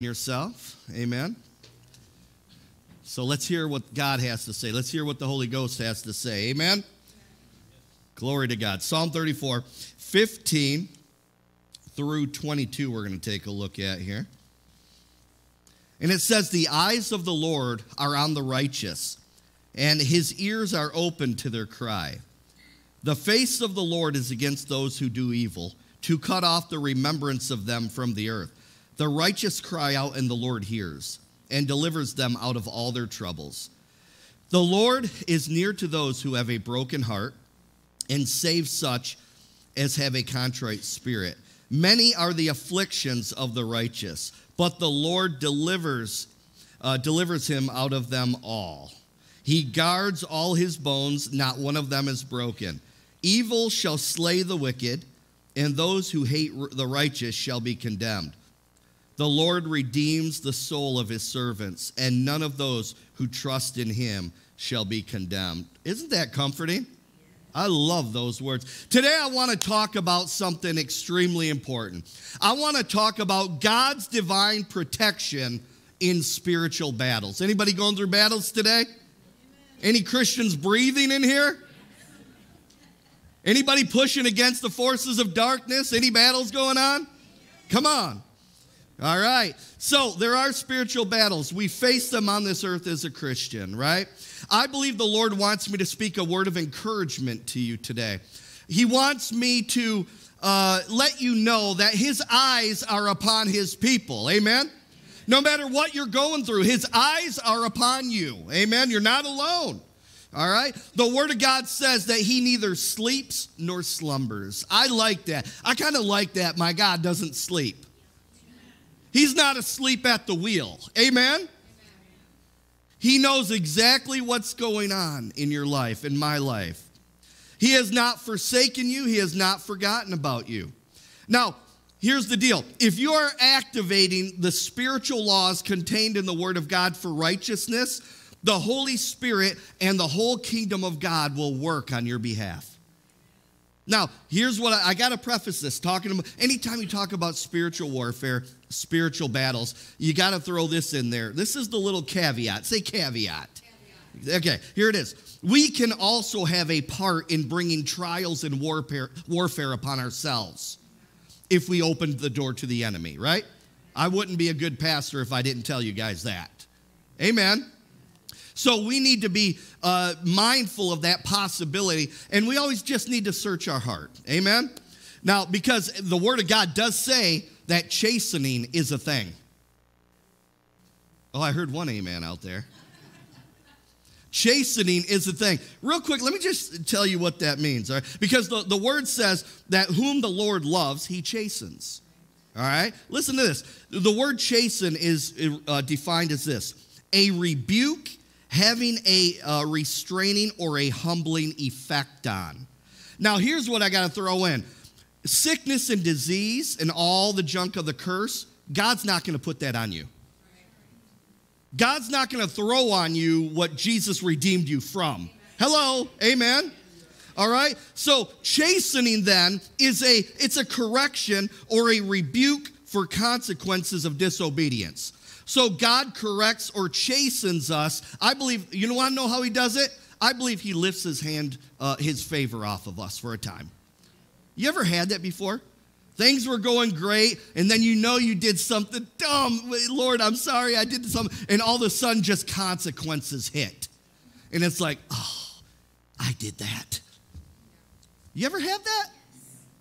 yourself. Amen. So let's hear what God has to say. Let's hear what the Holy Ghost has to say. Amen. Glory to God. Psalm 34, 15 through 22, we're going to take a look at here. And it says, The eyes of the Lord are on the righteous, and his ears are open to their cry. The face of the Lord is against those who do evil, to cut off the remembrance of them from the earth. The righteous cry out, and the Lord hears and delivers them out of all their troubles. The Lord is near to those who have a broken heart and saves such as have a contrite spirit. Many are the afflictions of the righteous, but the Lord delivers uh, delivers him out of them all. He guards all his bones, not one of them is broken. Evil shall slay the wicked, and those who hate the righteous shall be condemned. The Lord redeems the soul of his servants, and none of those who trust in him shall be condemned. Isn't that comforting? I love those words. Today I want to talk about something extremely important. I want to talk about God's divine protection in spiritual battles. Anybody going through battles today? Any Christians breathing in here? Anybody pushing against the forces of darkness? Any battles going on? Come on. All right. So there are spiritual battles. We face them on this earth as a Christian, right? I believe the Lord wants me to speak a word of encouragement to you today. He wants me to uh, let you know that His eyes are upon His people. Amen? No matter what you're going through, His eyes are upon you. Amen? You're not alone. All right? The Word of God says that He neither sleeps nor slumbers. I like that. I kind of like that. My God doesn't sleep. He's not asleep at the wheel. Amen? He knows exactly what's going on in your life, in my life. He has not forsaken you, He has not forgotten about you. Now, here's the deal if you are activating the spiritual laws contained in the Word of God for righteousness, the Holy Spirit and the whole kingdom of God will work on your behalf. Now, here's what I, I got to preface this talking about anytime you talk about spiritual warfare, spiritual battles, you got to throw this in there. This is the little caveat. Say caveat. caveat. Okay, here it is. We can also have a part in bringing trials and warfare, warfare upon ourselves if we opened the door to the enemy, right? I wouldn't be a good pastor if I didn't tell you guys that. Amen. So we need to be uh, mindful of that possibility, and we always just need to search our heart. Amen? Now, because the Word of God does say that chastening is a thing. Oh, I heard one amen out there. Chastening is a thing. Real quick, let me just tell you what that means, all right? Because the, the word says that whom the Lord loves, he chastens. All right? Listen to this. The word chasten is uh, defined as this a rebuke having a uh, restraining or a humbling effect on. Now, here's what I got to throw in sickness and disease and all the junk of the curse, God's not going to put that on you. God's not going to throw on you what Jesus redeemed you from. Hello, amen. All right? So chastening then is a it's a correction or a rebuke for consequences of disobedience. So God corrects or chastens us. I believe, you know, want to know how he does it? I believe he lifts his hand, uh, his favor off of us for a time. You ever had that before? Things were going great, and then you know you did something dumb. Lord, I'm sorry, I did something. And all of a sudden, just consequences hit. And it's like, oh, I did that. You ever had that?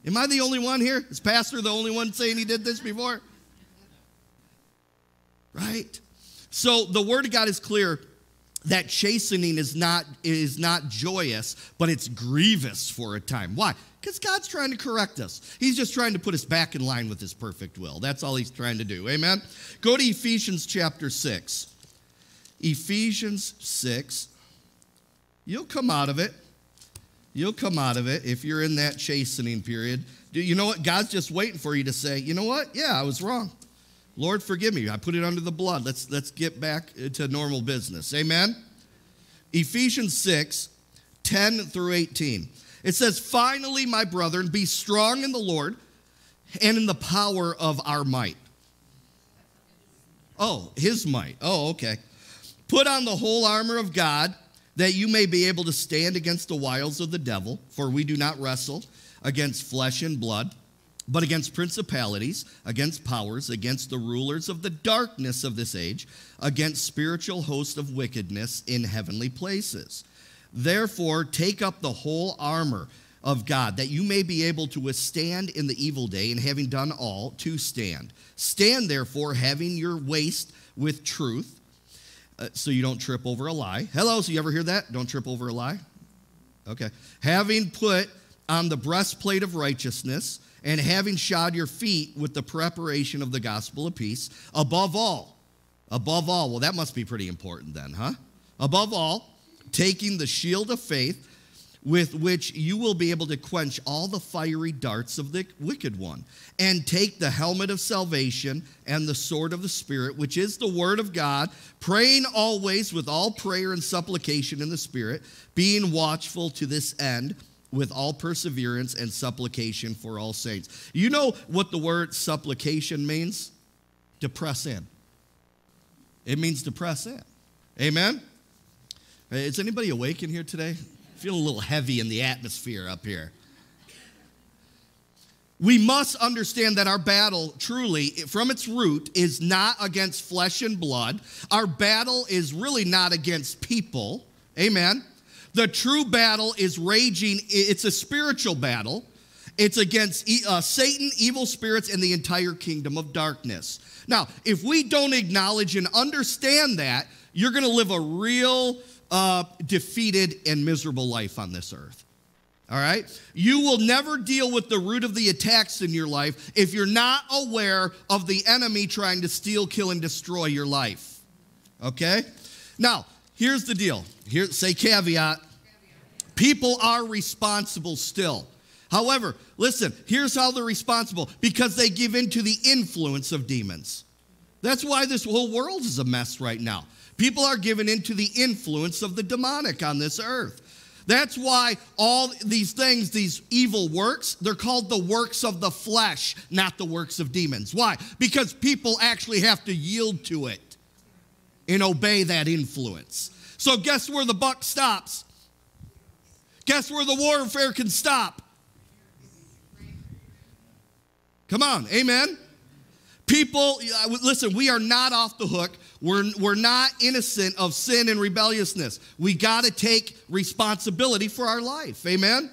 Am I the only one here? Is Pastor the only one saying he did this before? Right? So the word of God is clear that chastening is not is not joyous, but it's grievous for a time. Why? Because God's trying to correct us. He's just trying to put us back in line with his perfect will. That's all he's trying to do. Amen. Go to Ephesians chapter 6. Ephesians 6. You'll come out of it. You'll come out of it if you're in that chastening period. Do you know what? God's just waiting for you to say, you know what? Yeah, I was wrong. Lord, forgive me. I put it under the blood. Let's, let's get back to normal business. Amen? Ephesians 6, 10 through 18. It says, Finally, my brethren, be strong in the Lord and in the power of our might. Oh, his might. Oh, okay. Put on the whole armor of God that you may be able to stand against the wiles of the devil, for we do not wrestle against flesh and blood, but against principalities, against powers, against the rulers of the darkness of this age, against spiritual hosts of wickedness in heavenly places. Therefore, take up the whole armor of God, that you may be able to withstand in the evil day, and having done all, to stand. Stand therefore, having your waist with truth, uh, so you don't trip over a lie. Hello, so you ever hear that? Don't trip over a lie? Okay. Having put on the breastplate of righteousness, and having shod your feet with the preparation of the gospel of peace, above all, above all, well, that must be pretty important then, huh? Above all, taking the shield of faith with which you will be able to quench all the fiery darts of the wicked one, and take the helmet of salvation and the sword of the Spirit, which is the word of God, praying always with all prayer and supplication in the Spirit, being watchful to this end with all perseverance and supplication for all saints. You know what the word supplication means? To press in. It means to press in. Amen? Is anybody awake in here today? Feel a little heavy in the atmosphere up here. We must understand that our battle, truly, from its root, is not against flesh and blood. Our battle is really not against people. Amen. The true battle is raging, it's a spiritual battle. It's against uh, Satan, evil spirits, and the entire kingdom of darkness. Now, if we don't acknowledge and understand that, you're going to live a real uh, defeated and miserable life on this earth. All right? You will never deal with the root of the attacks in your life if you're not aware of the enemy trying to steal, kill, and destroy your life. Okay? Now, here's the deal. Here, say caveat. People are responsible still. However, listen, here's how they're responsible because they give in to the influence of demons. That's why this whole world is a mess right now. People are given into the influence of the demonic on this earth. That's why all these things, these evil works, they're called the works of the flesh, not the works of demons. Why? Because people actually have to yield to it and obey that influence. So, guess where the buck stops? Guess where the warfare can stop? Come on, amen? People, listen, we are not off the hook. We're, we're not innocent of sin and rebelliousness. We got to take responsibility for our life, amen?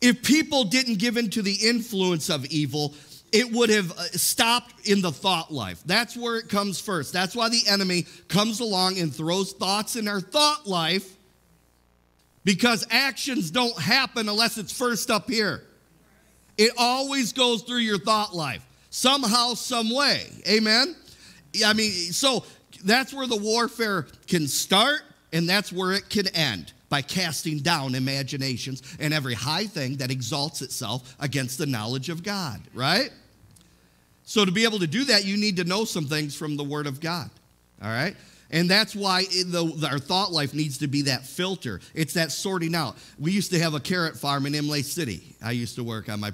If people didn't give in to the influence of evil, it would have uh, stopped in the thought life. That's where it comes first. That's why the enemy comes along and throws thoughts in our thought life because actions don't happen unless it's first up here. It always goes through your thought life, somehow, some way. Amen? I mean, so that's where the warfare can start and that's where it can end by casting down imaginations and every high thing that exalts itself against the knowledge of God, right? So, to be able to do that, you need to know some things from the Word of God, all right? And that's why the, our thought life needs to be that filter. It's that sorting out. We used to have a carrot farm in Imlay City. I used to work on my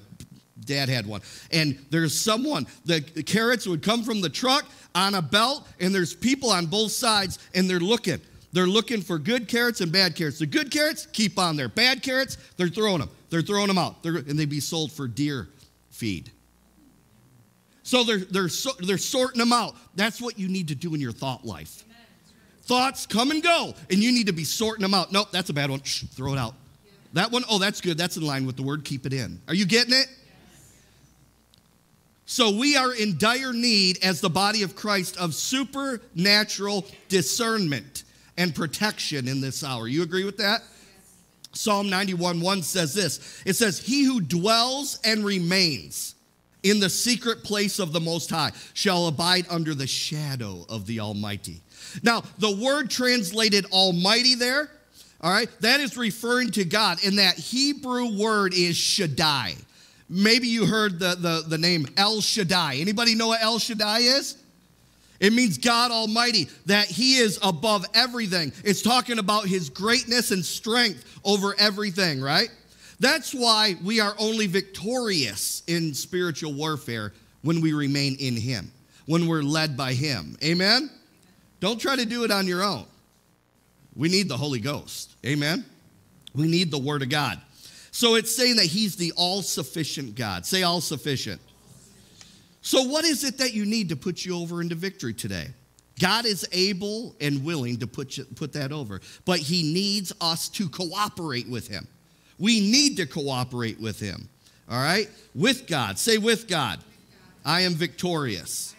dad had one. And there's someone, the, carrots would come from the truck on a belt, and there's people on both sides, and they're looking. They're looking for good carrots and bad carrots. The good carrots keep on there. Bad carrots, they're throwing them. They're throwing them out. They're, and they'd be sold for deer feed. So they're, they're, so, they're sorting them out. That's what you need to do in your thought life. Thoughts come and go, and you need to be sorting them out. Nope, that's a bad one. Shh, throw it out. That one, oh, that's good. That's in line with the word keep it in. Are you getting it? So we are in dire need as the body of Christ of supernatural discernment and protection in this hour. You agree with that? Psalm 91 1 says this it says, He who dwells and remains in the secret place of the Most High shall abide under the shadow of the Almighty. Now, the word translated Almighty there, all right, that is referring to God, and that Hebrew word is Shaddai. Maybe you heard the, the, the name El Shaddai. Anybody know what El Shaddai is? It means God Almighty, that He is above everything. It's talking about His greatness and strength over everything, right? That's why we are only victorious in spiritual warfare when we remain in Him. when we're led by Him. Amen? Don't try to do it on your own. We need the Holy Ghost. Amen? We need the Word of God. So it's saying that He's the all sufficient God. Say all sufficient. So, what is it that you need to put you over into victory today? God is able and willing to put, you, put that over, but He needs us to cooperate with Him. We need to cooperate with Him, all right? With God. Say, with God. I am victorious.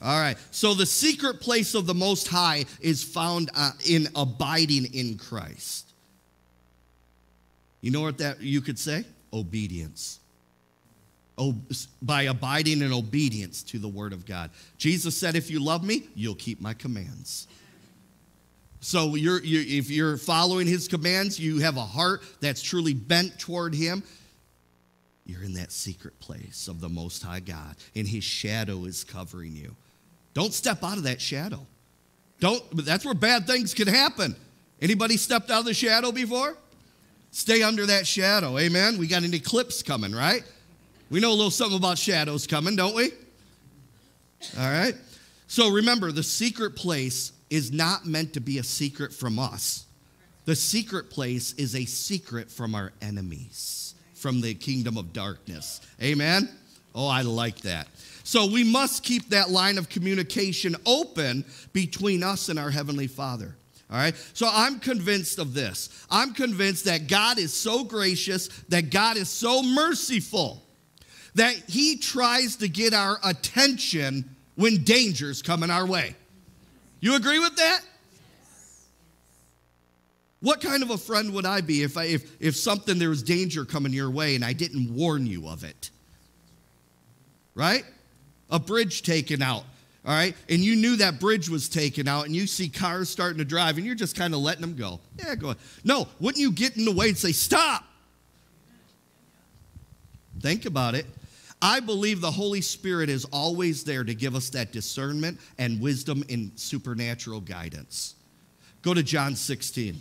All right. So the secret place of the Most High is found uh, in abiding in Christ. You know what that you could say? Obedience. By abiding in obedience to the word of God. Jesus said, If you love me, you'll keep my commands. So you're, you're, if you're following his commands, you have a heart that's truly bent toward him. You're in that secret place of the Most High God, and his shadow is covering you. Don't step out of that shadow. Don't, that's where bad things can happen. Anybody stepped out of the shadow before? Stay under that shadow. Amen. We got an eclipse coming, right? We know a little something about shadows coming, don't we? All right. So remember, the secret place is not meant to be a secret from us. The secret place is a secret from our enemies, from the kingdom of darkness. Amen? Oh, I like that. So we must keep that line of communication open between us and our Heavenly Father. All right. So I'm convinced of this. I'm convinced that God is so gracious, that God is so merciful, that He tries to get our attention when danger's coming our way. You agree with that? What kind of a friend would I be if, I, if, if something there was danger coming your way and I didn't warn you of it? Right? A bridge taken out all right? And you knew that bridge was taken out, and you see cars starting to drive, and you're just kind of letting them go. Yeah, go ahead. No, wouldn't you get in the way and say, Stop? Think about it. I believe the Holy Spirit is always there to give us that discernment and wisdom in supernatural guidance. Go to John 16.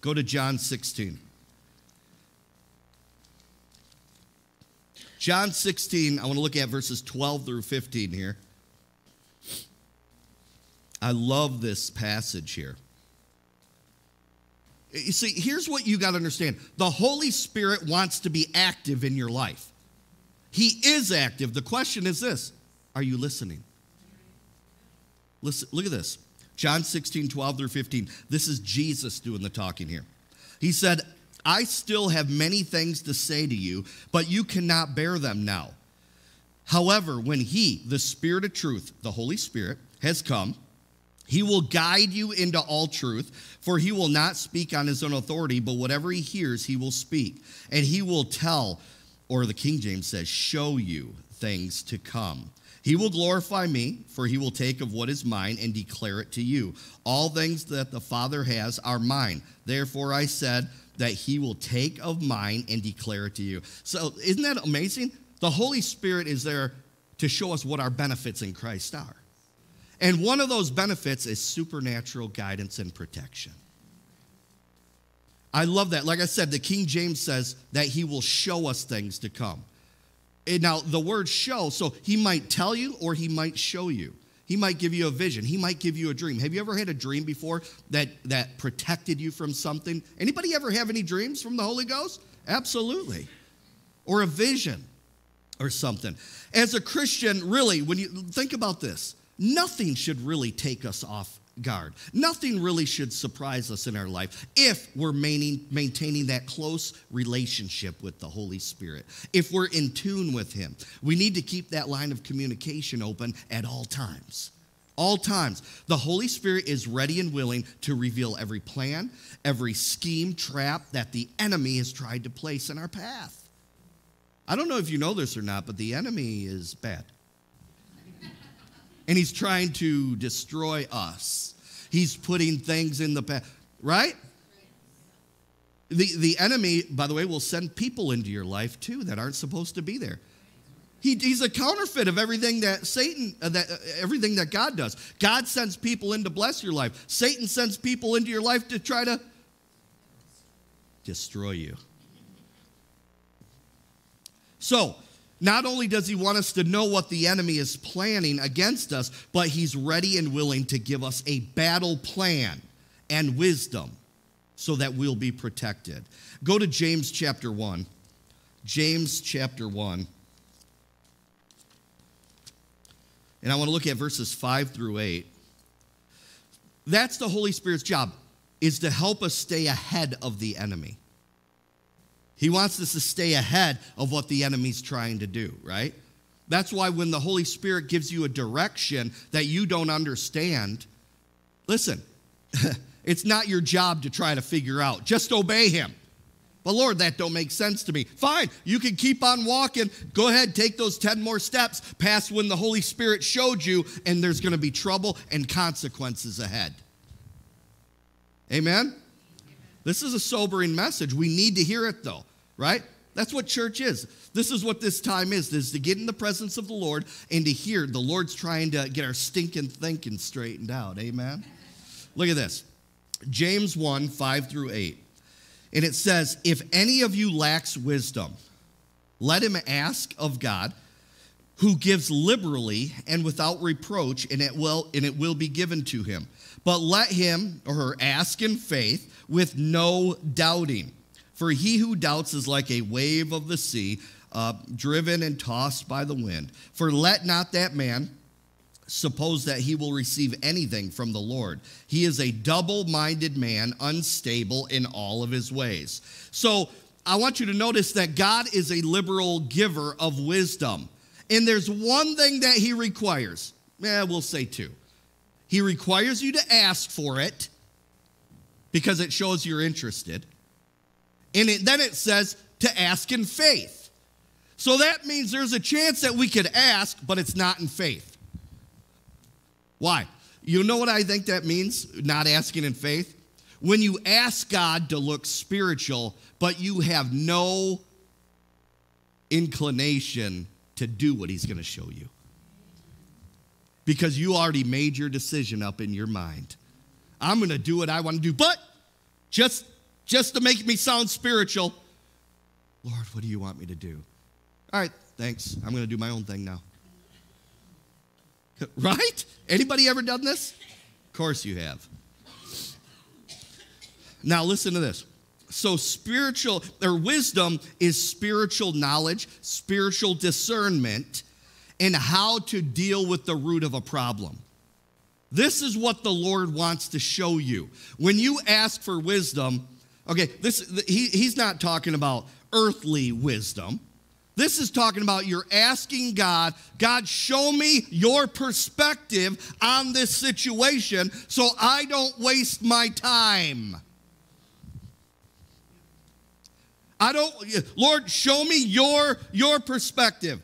Go to John 16. John 16, I want to look at verses 12 through 15 here. I love this passage here. You see, here's what you got to understand the Holy Spirit wants to be active in your life. He is active. The question is this Are you listening? Listen, look at this John 16, 12 through 15. This is Jesus doing the talking here. He said, I still have many things to say to you, but you cannot bear them now. However, when He, the Spirit of truth, the Holy Spirit, has come, he will guide you into all truth, for he will not speak on his own authority, but whatever he hears, he will speak. And he will tell, or the King James says, show you things to come. He will glorify me, for he will take of what is mine and declare it to you. All things that the Father has are mine. Therefore, I said that he will take of mine and declare it to you. So, isn't that amazing? The Holy Spirit is there to show us what our benefits in Christ are. And one of those benefits is supernatural guidance and protection. I love that. Like I said, the King James says that he will show us things to come. And now, the word show, so he might tell you or he might show you. He might give you a vision. He might give you a dream. Have you ever had a dream before that, that protected you from something? Anybody ever have any dreams from the Holy Ghost? Absolutely. Or a vision or something. As a Christian, really, when you think about this, nothing should really take us off guard. Nothing really should surprise us in our life if we're maintaining that close relationship with the Holy Spirit. If we're in tune with Him, we need to keep that line of communication open at all times. All times. The Holy Spirit is ready and willing to reveal every plan, every scheme, trap that the enemy has tried to place in our path. I don't know if you know this or not, but the enemy is bad and he's trying to destroy us. He's putting things in the past, right? The, the enemy, by the way, will send people into your life too that aren't supposed to be there. He, he's a counterfeit of everything that Satan, uh, that, uh, everything that God does. God sends people in to bless your life. Satan sends people into your life to try to destroy you. So, Not only does he want us to know what the enemy is planning against us, but he's ready and willing to give us a battle plan and wisdom so that we'll be protected. Go to James chapter 1. James chapter 1. And I want to look at verses 5 through 8. That's the Holy Spirit's job is to help us stay ahead of the enemy. He wants us to stay ahead of what the enemy's trying to do, right? That's why when the Holy Spirit gives you a direction that you don't understand, listen, it's not your job to try to figure out. Just obey him. But Lord, that don't make sense to me. Fine, you can keep on walking. Go ahead, take those 10 more steps past when the Holy Spirit showed you, and there's going to be trouble and consequences ahead. Amen? Amen? This is a sobering message. We need to hear it though right? That's what church is. This is what this time is, is to get in the presence of the Lord and to hear the Lord's trying to get our stinking thinking straightened out. Amen? Look at this James 1 5 through 8. And it says, If any of you lacks wisdom, let him ask of God, who gives liberally and without reproach, and it will, and it will be given to him. But let him or her ask in faith with no doubting. For he who doubts is like a wave of the sea, uh, driven and tossed by the wind. For let not that man suppose that he will receive anything from the Lord. He is a double minded man, unstable in all of his ways. So I want you to notice that God is a liberal giver of wisdom. And there's one thing that he requires. Yeah, we'll say two. He requires you to ask for it because it shows you're interested. And it, then it says to ask in faith. So that means there's a chance that we could ask, but it's not in faith. Why? You know what I think that means, not asking in faith? When you ask God to look spiritual, but you have no inclination to do what He's going to show you. Because you already made your decision up in your mind. I'm going to do what I want to do, but just just to make me sound spiritual. Lord, what do you want me to do? All right, thanks. I'm going to do my own thing now. Right? Anybody ever done this? Of course you have. Now listen to this. So spiritual or wisdom is spiritual knowledge, spiritual discernment, and how to deal with the root of a problem. This is what the Lord wants to show you. When you ask for wisdom, Okay, this he, he's not talking about earthly wisdom. This is talking about you're asking God, God, show me your perspective on this situation so I don't waste my time. I don't, Lord, show me your, your perspective.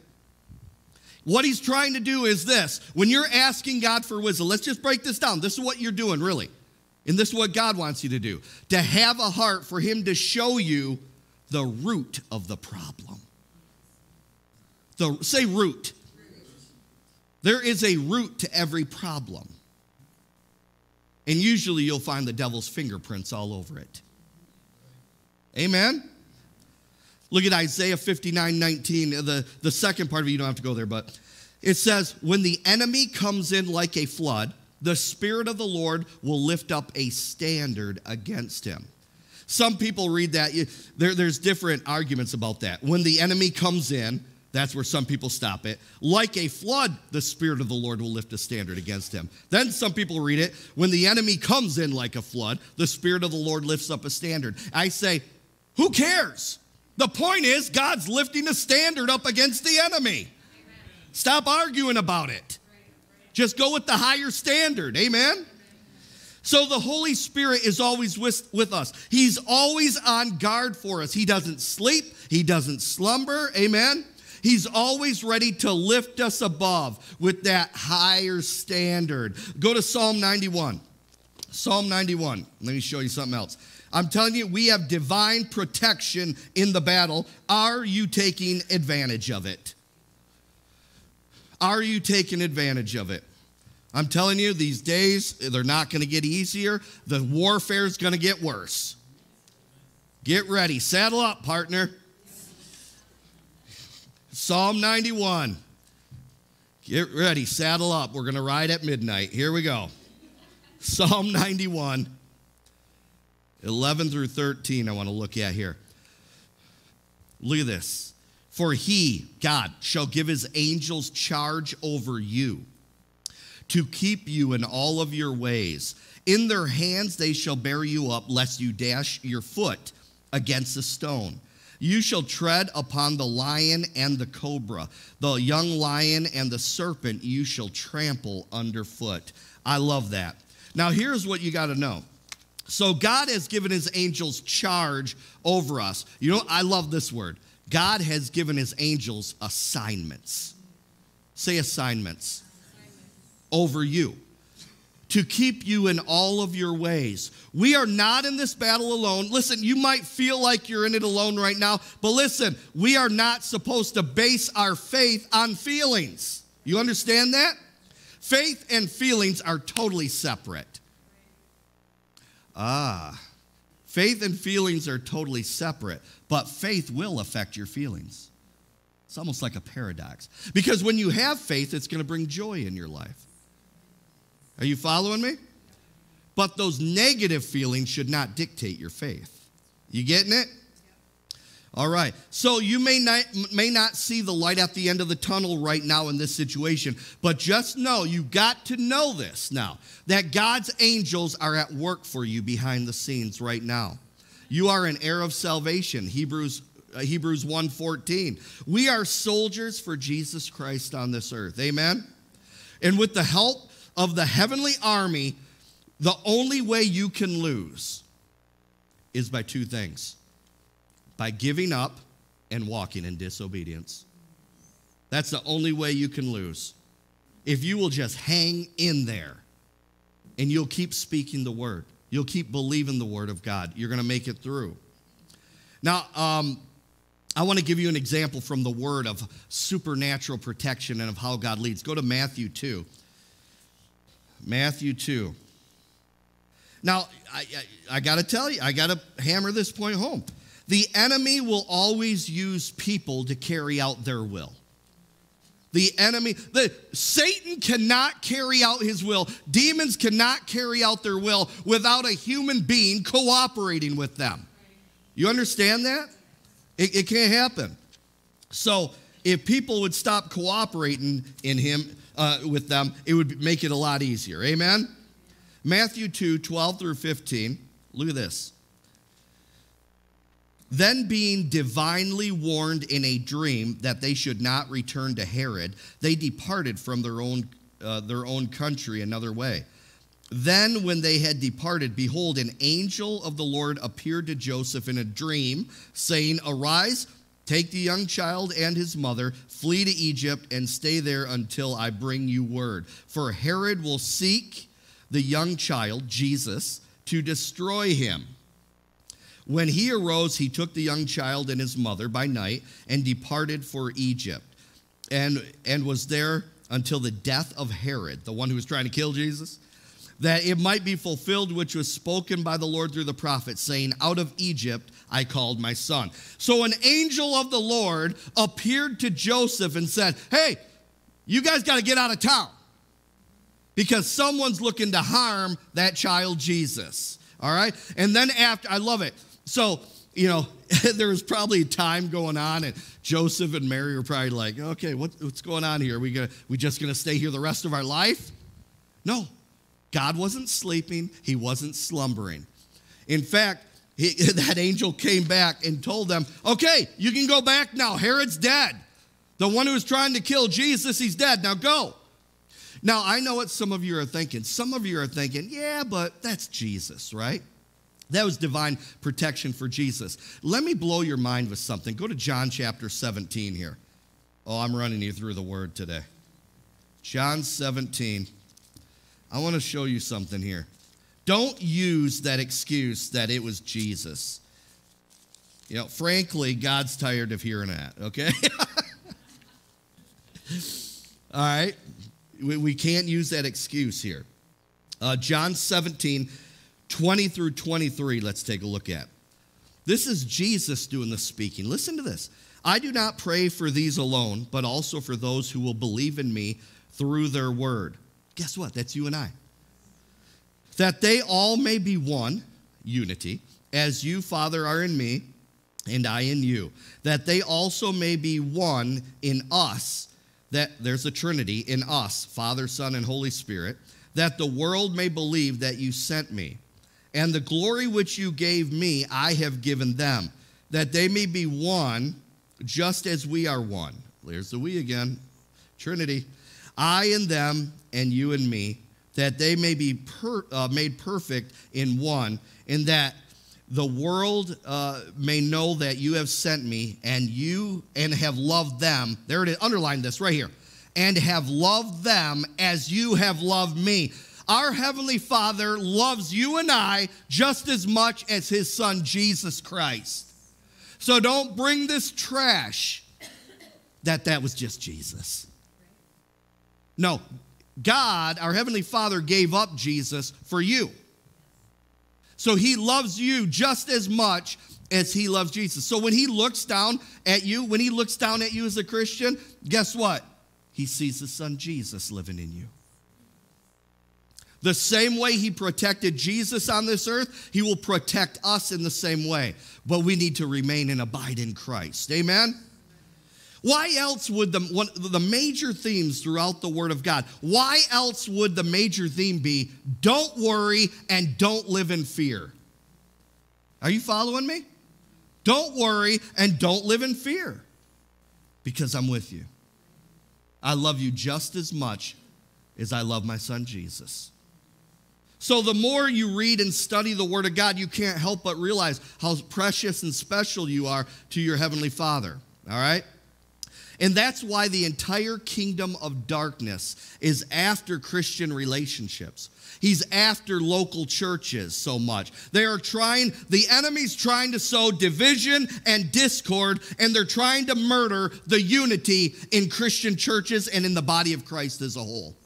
What he's trying to do is this when you're asking God for wisdom, let's just break this down. This is what you're doing, really. And this is what God wants you to do to have a heart for Him to show you the root of the problem. The, say root. There is a root to every problem. And usually you'll find the devil's fingerprints all over it. Amen? Look at Isaiah 59 19, the, the second part of it, you don't have to go there, but it says, When the enemy comes in like a flood, the Spirit of the Lord will lift up a standard against him. Some people read that. There, there's different arguments about that. When the enemy comes in, that's where some people stop it. Like a flood, the Spirit of the Lord will lift a standard against him. Then some people read it. When the enemy comes in like a flood, the Spirit of the Lord lifts up a standard. I say, who cares? The point is, God's lifting a standard up against the enemy. Stop arguing about it. Just go with the higher standard. Amen? So the Holy Spirit is always with, with us. He's always on guard for us. He doesn't sleep, He doesn't slumber. Amen? He's always ready to lift us above with that higher standard. Go to Psalm 91. Psalm 91. Let me show you something else. I'm telling you, we have divine protection in the battle. Are you taking advantage of it? Are you taking advantage of it? I'm telling you, these days, they're not going to get easier. The warfare is going to get worse. Get ready. Saddle up, partner. Psalm 91. Get ready, saddle up. We're going to ride at midnight. Here we go. Psalm 91, 11 through 13, I want to look at here. Look at this. For he, God, shall give his angels charge over you to keep you in all of your ways. In their hands they shall bear you up, lest you dash your foot against a stone. You shall tread upon the lion and the cobra, the young lion and the serpent you shall trample underfoot. I love that. Now, here's what you got to know. So, God has given his angels charge over us. You know, I love this word. God has given his angels assignments. Say assignments over you to keep you in all of your ways. We are not in this battle alone. Listen, you might feel like you're in it alone right now, but listen, we are not supposed to base our faith on feelings. You understand that? Faith and feelings are totally separate. Ah, faith and feelings are totally separate, but faith will affect your feelings. It's almost like a paradox. Because when you have faith, it's going to bring joy in your life. Are you following me? But those negative feelings should not dictate your faith. You getting it? All right. So you may not may not see the light at the end of the tunnel right now in this situation, but just know you got to know this now that God's angels are at work for you behind the scenes right now. You are an heir of salvation. Hebrews uh, Hebrews 1:14. We are soldiers for Jesus Christ on this earth. Amen. And with the help of the heavenly army, the only way you can lose is by two things by giving up and walking in disobedience. That's the only way you can lose. If you will just hang in there and you'll keep speaking the word, you'll keep believing the word of God, you're going to make it through. Now, um, I want to give you an example from the word of supernatural protection and of how God leads. Go to Matthew 2. Matthew 2. Now, I, I, I got to tell you, I got to hammer this point home. The enemy will always use people to carry out their will. The enemy, the Satan cannot carry out his will. Demons cannot carry out their will without a human being cooperating with them. You understand that? It, it can't happen. So if people would stop cooperating in him, uh, with them, it would make it a lot easier. Amen? Matthew 2 12 through 15. Look at this. Then, being divinely warned in a dream that they should not return to Herod, they departed from their own, uh, their own country another way. Then, when they had departed, behold, an angel of the Lord appeared to Joseph in a dream, saying, Arise Take the young child and his mother, flee to Egypt, and stay there until I bring you word. For Herod will seek the young child, Jesus, to destroy him. When he arose, he took the young child and his mother by night and departed for Egypt, and, and was there until the death of Herod, the one who was trying to kill Jesus that it might be fulfilled which was spoken by the Lord through the prophet, saying, Out of Egypt I called my son. So an angel of the Lord appeared to Joseph and said, Hey, you guys got to get out of town because someone's looking to harm that child Jesus. All right? And then after, I love it. So, you know, there was probably a time going on, and Joseph and Mary were probably like, okay, what, what's going on here? Are we, gonna, we just going to stay here the rest of our life? No, God wasn't sleeping, he wasn't slumbering. In fact, he, that angel came back and told them, okay, you can go back now. Herod's dead. The one who was trying to kill Jesus, he's dead. Now go. Now, I know what some of you are thinking. Some of you are thinking, yeah, but that's Jesus, right? That was divine protection for Jesus. Let me blow your mind with something. Go to John chapter 17 here. Oh, I'm running you through the word today. John 17. I want to show you something here. Don't use that excuse that it was Jesus. You know, frankly, God's tired of hearing that, okay? All right? We, we can't use that excuse here. Uh, John 17, 20 through 23, let's take a look at. This is Jesus doing the speaking. Listen to this. I do not pray for these alone, but also for those who will believe in me through their word. Guess what? That's you and I. That they all may be one, unity, as you, Father, are in me, and I in you. That they also may be one in us, that there's a Trinity in us, Father, Son, and Holy Spirit, that the world may believe that you sent me. And the glory which you gave me, I have given them, that they may be one, just as we are one. There's the we again, Trinity. I and them, and you and me, that they may be per, uh, made perfect in one, in that the world uh, may know that you have sent me, and you and have loved them. There it is. Underline this right here. And have loved them as you have loved me. Our Heavenly Father loves you and I just as much as His Son, Jesus Christ. So don't bring this trash that that was just Jesus. No, God, our Heavenly Father, gave up Jesus for you. So He loves you just as much as He loves Jesus. So when He looks down at you, when He looks down at you as a Christian, guess what? He sees the Son Jesus living in you. The same way he protected Jesus on this earth, he will protect us in the same way. But we need to remain and abide in Christ. Amen? Why else would the, one, the major themes throughout the Word of God, why else would the major theme be don't worry and don't live in fear? Are you following me? Don't worry and don't live in fear because I'm with you. I love you just as much as I love my son Jesus. So, the more you read and study the Word of God, you can't help but realize how precious and special you are to your Heavenly Father. All right? And that's why the entire kingdom of darkness is after Christian relationships. He's after local churches so much. They are trying, the enemy's trying to sow division and discord, and they're trying to murder the unity in Christian churches and in the body of Christ as a whole.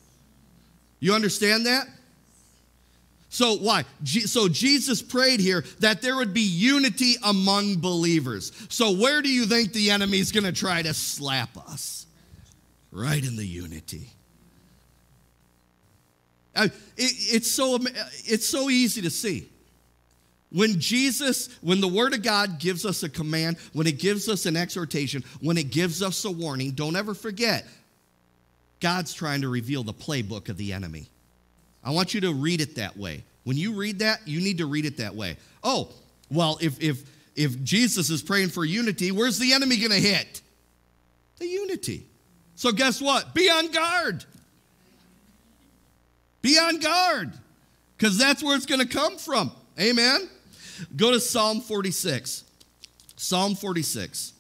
You understand that? So, why? So, Jesus prayed here that there would be unity among believers. So, where do you think the enemy's going to try to slap us? Right in the unity. It, it's, so, it's so easy to see. When Jesus, when the Word of God gives us a command, when it gives us an exhortation, when it gives us a warning, don't ever forget, God's trying to reveal the playbook of the enemy. I want you to read it that way. When you read that, you need to read it that way. Oh, well, if if if Jesus is praying for unity, where's the enemy going to hit? The unity. So guess what? Be on guard. Be on guard because that's where it's going to come from. Amen. Go to Psalm 46. Psalm 46.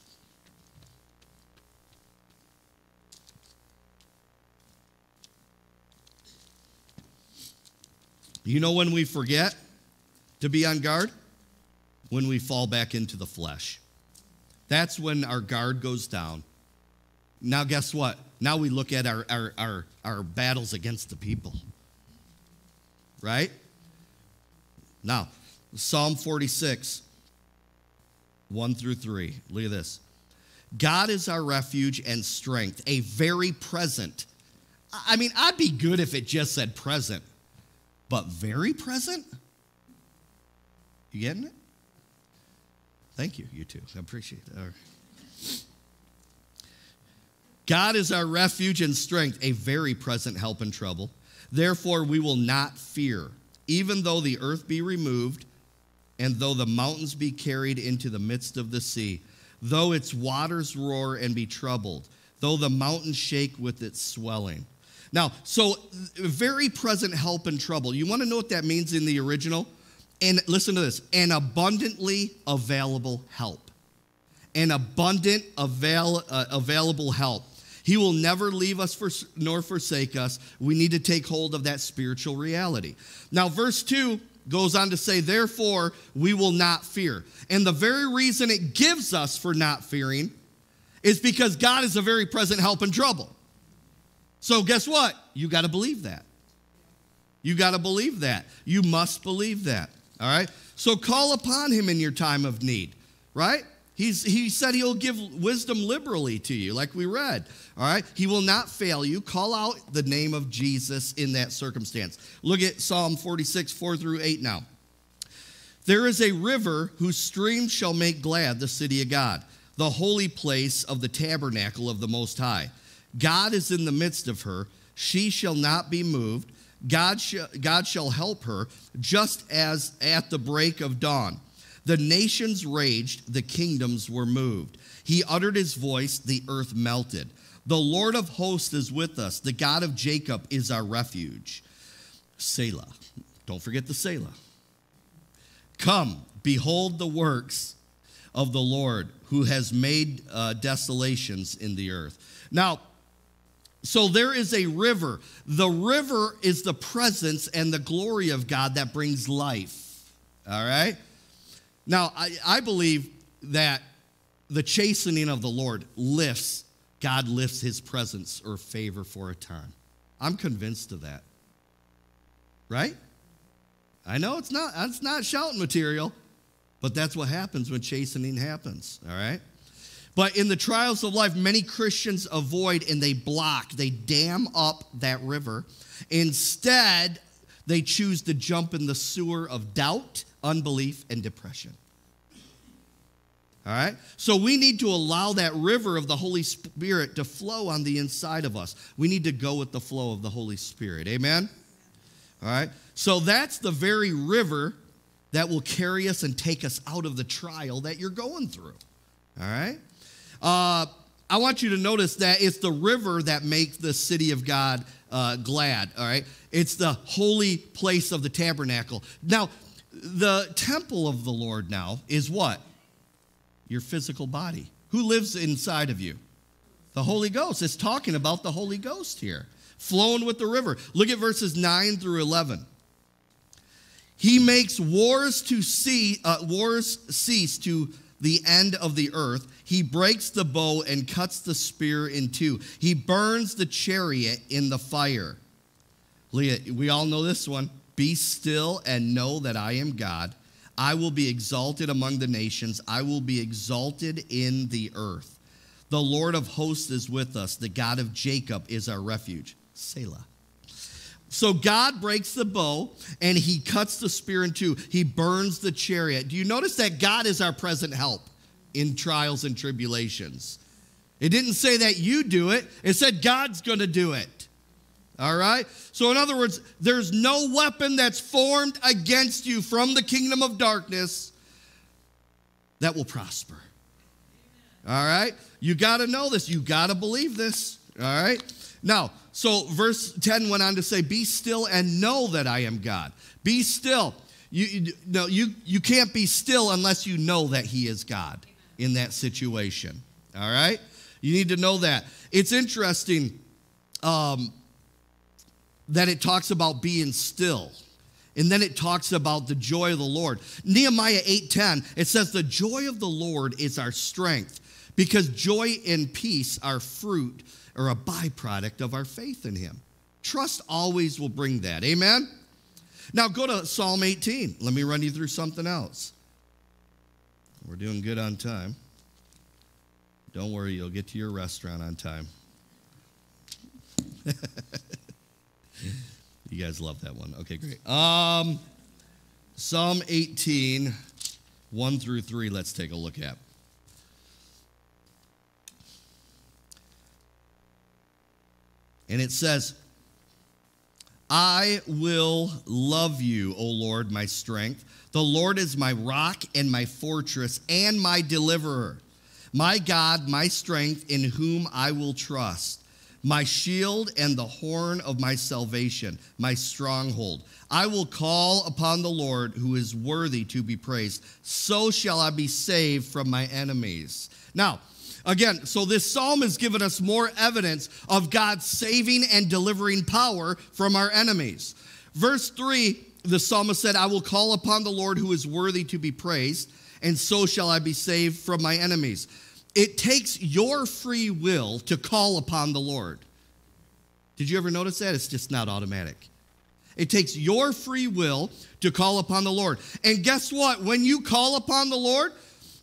You know when we forget to be on guard? When we fall back into the flesh. That's when our guard goes down. Now, guess what? Now we look at our, our, our, our battles against the people. Right? Now, Psalm 46, 1 through 3. Look at this. God is our refuge and strength, a very present. I mean, I'd be good if it just said present but very present? You getting it? Thank you, you too. I appreciate that. God is our refuge and strength, a very present help in trouble. Therefore, we will not fear, even though the earth be removed, and though the mountains be carried into the midst of the sea, though its waters roar and be troubled, though the mountains shake with its swelling. Now, so very present help in trouble. You want to know what that means in the original? And listen to this an abundantly available help. An abundant avail, uh, available help. He will never leave us for, nor forsake us. We need to take hold of that spiritual reality. Now, verse 2 goes on to say, Therefore, we will not fear. And the very reason it gives us for not fearing is because God is a very present help in trouble. So, guess what? You got to believe that. You got to believe that. You must believe that. All right? So, call upon him in your time of need, right? He's, he said he'll give wisdom liberally to you, like we read. All right? He will not fail you. Call out the name of Jesus in that circumstance. Look at Psalm 46, 4 through 8 now. There is a river whose streams shall make glad the city of God, the holy place of the tabernacle of the Most High. God is in the midst of her. She shall not be moved. God, sh- God shall help her just as at the break of dawn. The nations raged, the kingdoms were moved. He uttered his voice, the earth melted. The Lord of hosts is with us. The God of Jacob is our refuge. Selah. Don't forget the Selah. Come, behold the works of the Lord who has made uh, desolations in the earth. Now, so there is a river. The river is the presence and the glory of God that brings life. All right? Now, I, I believe that the chastening of the Lord lifts, God lifts his presence or favor for a time. I'm convinced of that. Right? I know it's not, it's not shouting material, but that's what happens when chastening happens. All right? But in the trials of life, many Christians avoid and they block, they dam up that river. Instead, they choose to jump in the sewer of doubt, unbelief, and depression. All right? So we need to allow that river of the Holy Spirit to flow on the inside of us. We need to go with the flow of the Holy Spirit. Amen? All right? So that's the very river that will carry us and take us out of the trial that you're going through. All right? Uh, I want you to notice that it's the river that makes the city of God uh, glad. All right, it's the holy place of the tabernacle. Now, the temple of the Lord now is what? Your physical body. Who lives inside of you? The Holy Ghost. It's talking about the Holy Ghost here, flowing with the river. Look at verses 9 through 11. He makes wars to see uh, wars cease to the end of the earth. He breaks the bow and cuts the spear in two. He burns the chariot in the fire. Leah, we all know this one. Be still and know that I am God. I will be exalted among the nations. I will be exalted in the earth. The Lord of hosts is with us. The God of Jacob is our refuge. Selah. So God breaks the bow and he cuts the spear in two. He burns the chariot. Do you notice that God is our present help in trials and tribulations? It didn't say that you do it, it said God's going to do it. All right? So, in other words, there's no weapon that's formed against you from the kingdom of darkness that will prosper. All right? You got to know this. You got to believe this. All right? Now, so verse 10 went on to say, Be still and know that I am God. Be still. You, you, no, you, you can't be still unless you know that He is God in that situation. All right? You need to know that. It's interesting um, that it talks about being still. And then it talks about the joy of the Lord. Nehemiah 8:10, it says, The joy of the Lord is our strength, because joy and peace are fruit or a byproduct of our faith in Him. Trust always will bring that. Amen? Now go to Psalm 18. Let me run you through something else. We're doing good on time. Don't worry, you'll get to your restaurant on time. you guys love that one. Okay, great. Um, Psalm 18, 1 through 3, let's take a look at. And it says, I will love you, O Lord, my strength. The Lord is my rock and my fortress and my deliverer, my God, my strength, in whom I will trust, my shield and the horn of my salvation, my stronghold. I will call upon the Lord who is worthy to be praised. So shall I be saved from my enemies. Now, Again, so this psalm has given us more evidence of God's saving and delivering power from our enemies. Verse 3, the psalmist said, I will call upon the Lord who is worthy to be praised, and so shall I be saved from my enemies. It takes your free will to call upon the Lord. Did you ever notice that? It's just not automatic. It takes your free will to call upon the Lord. And guess what? When you call upon the Lord,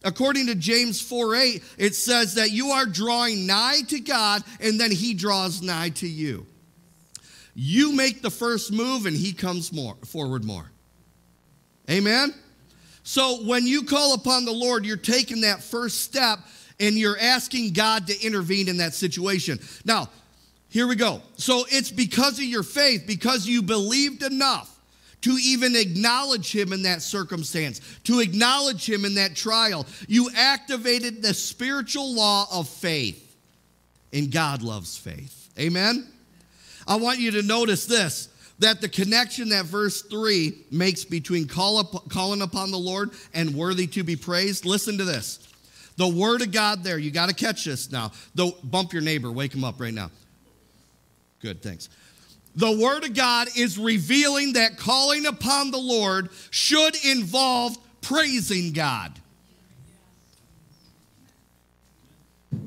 According to James 4 8, it says that you are drawing nigh to God and then he draws nigh to you. You make the first move and he comes more forward more. Amen? So when you call upon the Lord, you're taking that first step and you're asking God to intervene in that situation. Now, here we go. So it's because of your faith, because you believed enough to even acknowledge him in that circumstance, to acknowledge him in that trial. You activated the spiritual law of faith, and God loves faith. Amen? I want you to notice this that the connection that verse 3 makes between call up, calling upon the Lord and worthy to be praised. Listen to this. The word of God there, you got to catch this now. Though bump your neighbor, wake him up right now. Good, thanks. The word of God is revealing that calling upon the Lord should involve praising God.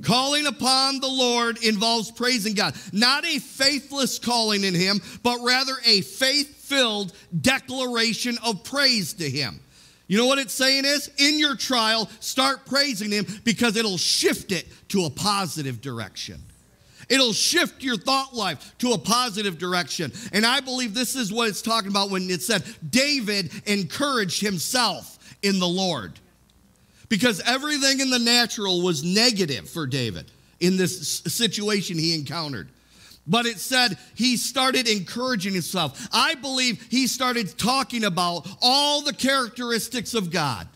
Calling upon the Lord involves praising God. Not a faithless calling in Him, but rather a faith filled declaration of praise to Him. You know what it's saying is? In your trial, start praising Him because it'll shift it to a positive direction. It'll shift your thought life to a positive direction. And I believe this is what it's talking about when it said David encouraged himself in the Lord because everything in the natural was negative for David in this situation he encountered. But it said he started encouraging himself. I believe he started talking about all the characteristics of God.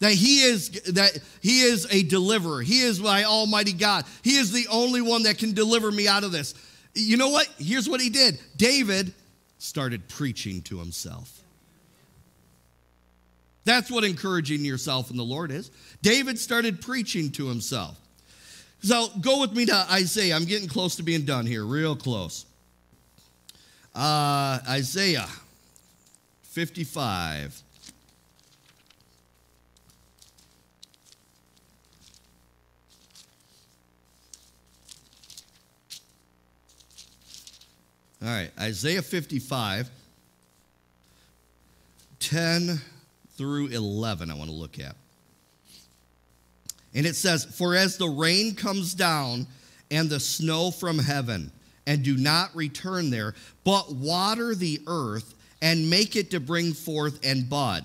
That he is that he is a deliverer. He is my almighty God. He is the only one that can deliver me out of this. You know what? Here's what he did. David started preaching to himself. That's what encouraging yourself in the Lord is. David started preaching to himself. So go with me to Isaiah. I'm getting close to being done here, real close. Uh, Isaiah 55. All right, Isaiah 55, 10 through 11, I want to look at. And it says, For as the rain comes down and the snow from heaven, and do not return there, but water the earth and make it to bring forth and bud,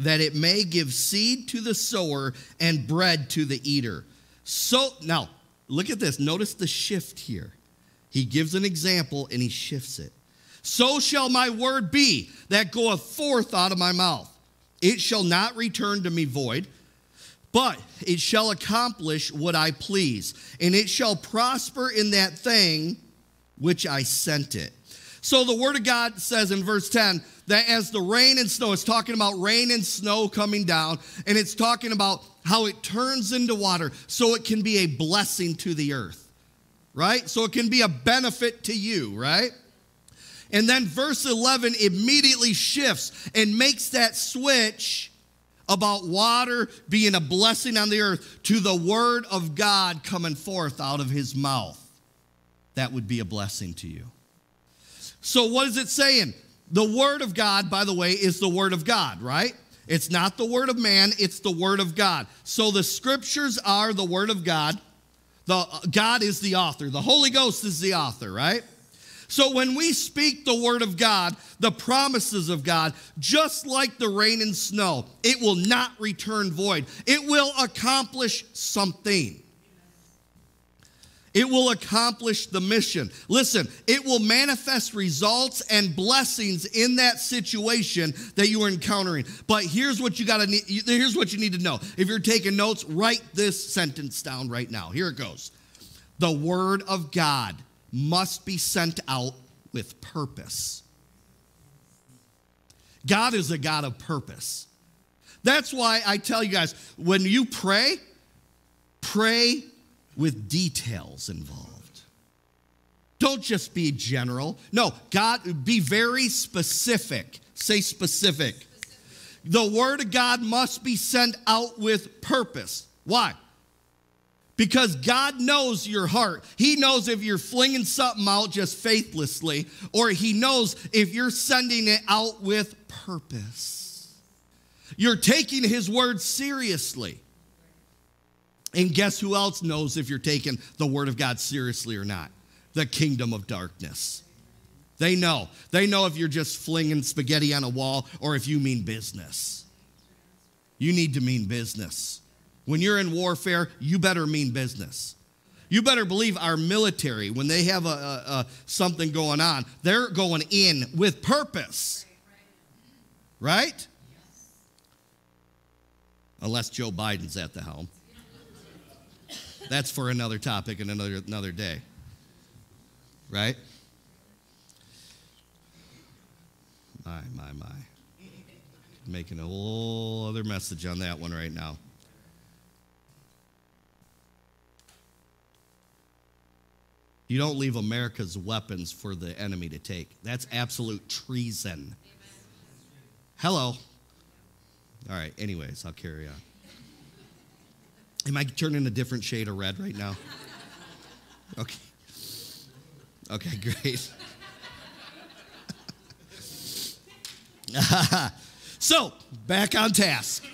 that it may give seed to the sower and bread to the eater. So, now, look at this. Notice the shift here. He gives an example and he shifts it. So shall my word be that goeth forth out of my mouth. It shall not return to me void, but it shall accomplish what I please, and it shall prosper in that thing which I sent it. So the word of God says in verse 10 that as the rain and snow, it's talking about rain and snow coming down, and it's talking about how it turns into water so it can be a blessing to the earth, right? So it can be a benefit to you, right? And then verse 11 immediately shifts and makes that switch about water being a blessing on the earth to the word of God coming forth out of his mouth. That would be a blessing to you. So, what is it saying? The word of God, by the way, is the word of God, right? It's not the word of man, it's the word of God. So the scriptures are the word of God. The uh, God is the author. The Holy Ghost is the author, right? So when we speak the word of God, the promises of God, just like the rain and snow, it will not return void. It will accomplish something. It will accomplish the mission. Listen, it will manifest results and blessings in that situation that you are encountering. But here's what you got to need here's what you need to know. If you're taking notes, write this sentence down right now. Here it goes. The word of God must be sent out with purpose. God is a God of purpose. That's why I tell you guys when you pray, pray with details involved. Don't just be general. No, God, be very specific. Say specific. specific. The word of God must be sent out with purpose. Why? because God knows your heart. He knows if you're flinging something out just faithlessly, or He knows if you're sending it out with purpose. You're taking his word seriously. And guess who else knows if you're taking the word of God seriously or not? The kingdom of darkness. They know. They know if you're just flinging spaghetti on a wall or if you mean business. You need to mean business. When you're in warfare, you better mean business. You better believe our military, when they have a, a, a something going on, they're going in with purpose. Right? Unless Joe Biden's at the helm. That's for another topic and another, another day. Right? My, my, my. Making a whole other message on that one right now. You don't leave America's weapons for the enemy to take. That's absolute treason. Hello. All right, anyways, I'll carry on. Am I turning a different shade of red right now? Okay. Okay, great. so, back on task.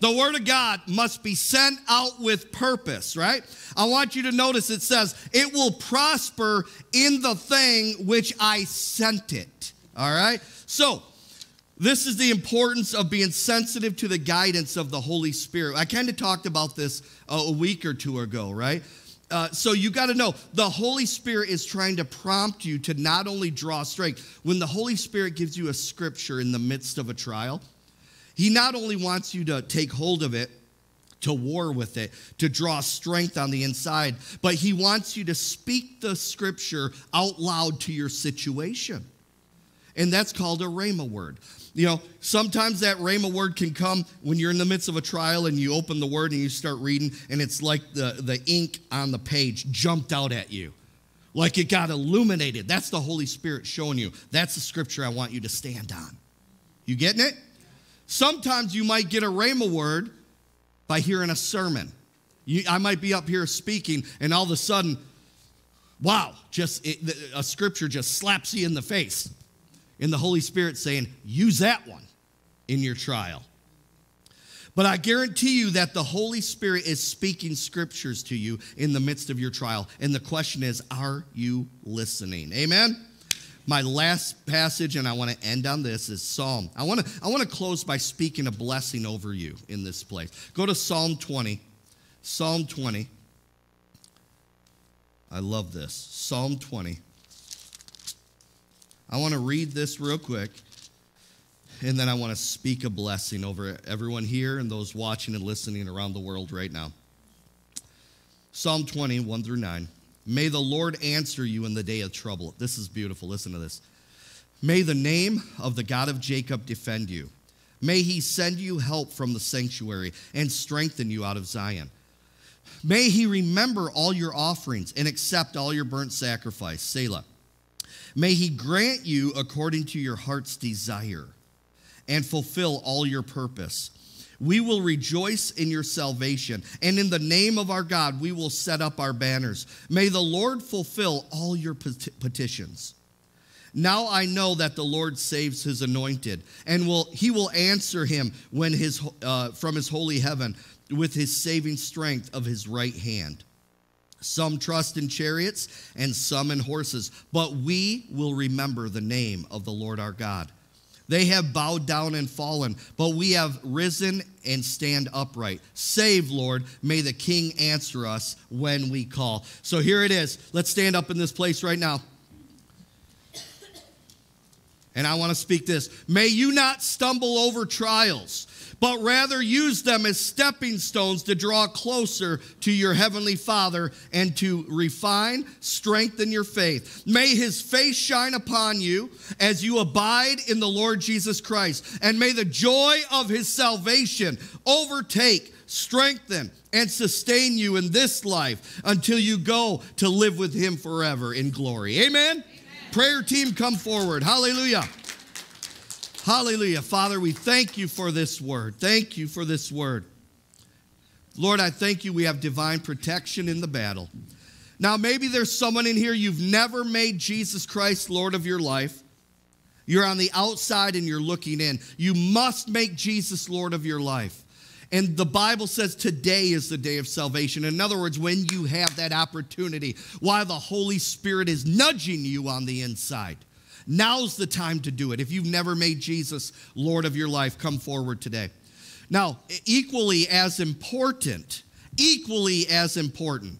The Word of God must be sent out with purpose, right? I want you to notice it says, it will prosper in the thing which I sent it. All right? So, this is the importance of being sensitive to the guidance of the Holy Spirit. I kind of talked about this a week or two ago, right? Uh, so you got to know the Holy Spirit is trying to prompt you to not only draw strength. When the Holy Spirit gives you a scripture in the midst of a trial, He not only wants you to take hold of it, to war with it, to draw strength on the inside, but He wants you to speak the scripture out loud to your situation. And that's called a rhema word. You know, sometimes that rhema word can come when you're in the midst of a trial and you open the word and you start reading, and it's like the, the ink on the page jumped out at you. Like it got illuminated. That's the Holy Spirit showing you. That's the scripture I want you to stand on. You getting it? Sometimes you might get a rhema word by hearing a sermon. You, I might be up here speaking, and all of a sudden, wow, just it, a scripture just slaps you in the face in the Holy Spirit saying, use that one in your trial. But I guarantee you that the Holy Spirit is speaking scriptures to you in the midst of your trial. And the question is, are you listening? Amen? My last passage, and I want to end on this, is Psalm. I want to, I want to close by speaking a blessing over you in this place. Go to Psalm 20. Psalm 20. I love this. Psalm 20. I want to read this real quick, and then I want to speak a blessing over everyone here and those watching and listening around the world right now. Psalm 20, 1 through 9. May the Lord answer you in the day of trouble. This is beautiful. Listen to this. May the name of the God of Jacob defend you. May he send you help from the sanctuary and strengthen you out of Zion. May he remember all your offerings and accept all your burnt sacrifice. Selah. May he grant you according to your heart's desire and fulfill all your purpose. We will rejoice in your salvation, and in the name of our God, we will set up our banners. May the Lord fulfill all your petitions. Now I know that the Lord saves his anointed, and will, he will answer him when his, uh, from his holy heaven with his saving strength of his right hand. Some trust in chariots and some in horses, but we will remember the name of the Lord our God. They have bowed down and fallen, but we have risen and stand upright. Save, Lord. May the King answer us when we call. So here it is. Let's stand up in this place right now. And I want to speak this. May you not stumble over trials but rather use them as stepping stones to draw closer to your heavenly Father and to refine, strengthen your faith. May his face shine upon you as you abide in the Lord Jesus Christ, and may the joy of his salvation overtake, strengthen, and sustain you in this life until you go to live with him forever in glory. Amen. Amen. Prayer team, come forward. Hallelujah. Hallelujah. Father, we thank you for this word. Thank you for this word. Lord, I thank you we have divine protection in the battle. Now, maybe there's someone in here you've never made Jesus Christ Lord of your life. You're on the outside and you're looking in. You must make Jesus Lord of your life. And the Bible says today is the day of salvation. In other words, when you have that opportunity, while the Holy Spirit is nudging you on the inside, now's the time to do it. If you've never made Jesus Lord of your life, come forward today. Now, equally as important, equally as important,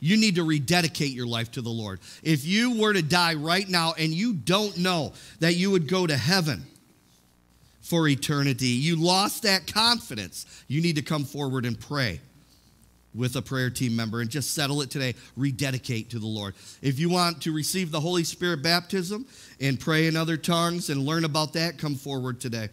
you need to rededicate your life to the Lord. If you were to die right now and you don't know that you would go to heaven for eternity, you lost that confidence, you need to come forward and pray with a prayer team member and just settle it today. Rededicate to the Lord. If you want to receive the Holy Spirit baptism and pray in other tongues and learn about that, come forward today.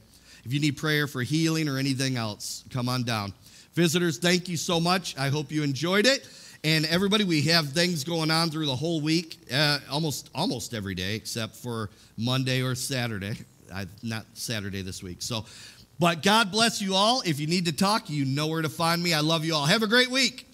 If you need prayer for healing or anything else, come on down. Visitors, thank you so much. I hope you enjoyed it. And everybody, we have things going on through the whole week, uh, almost almost every day, except for Monday or Saturday. I, not Saturday this week. So, but God bless you all. If you need to talk, you know where to find me. I love you all. Have a great week.